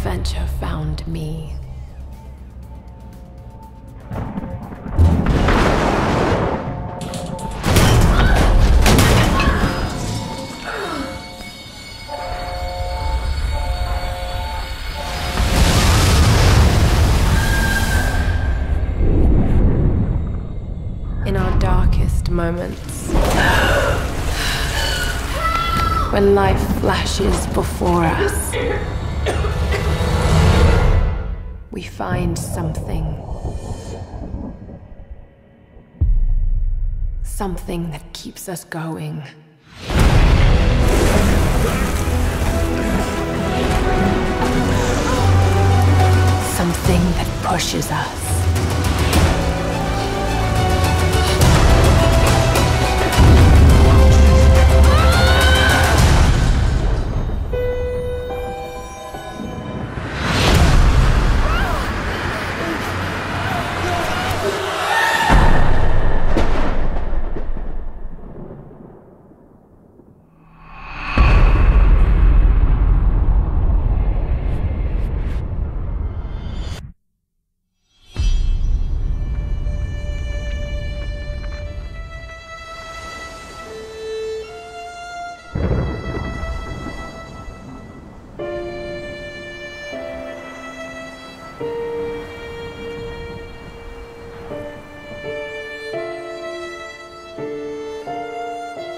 adventure found me. In our darkest moments, when life flashes before us, we find something. Something that keeps us going. Something that pushes us.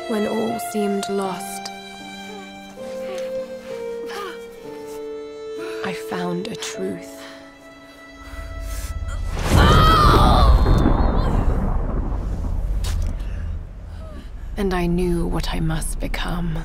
When all seemed lost, I found a truth. And I knew what I must become.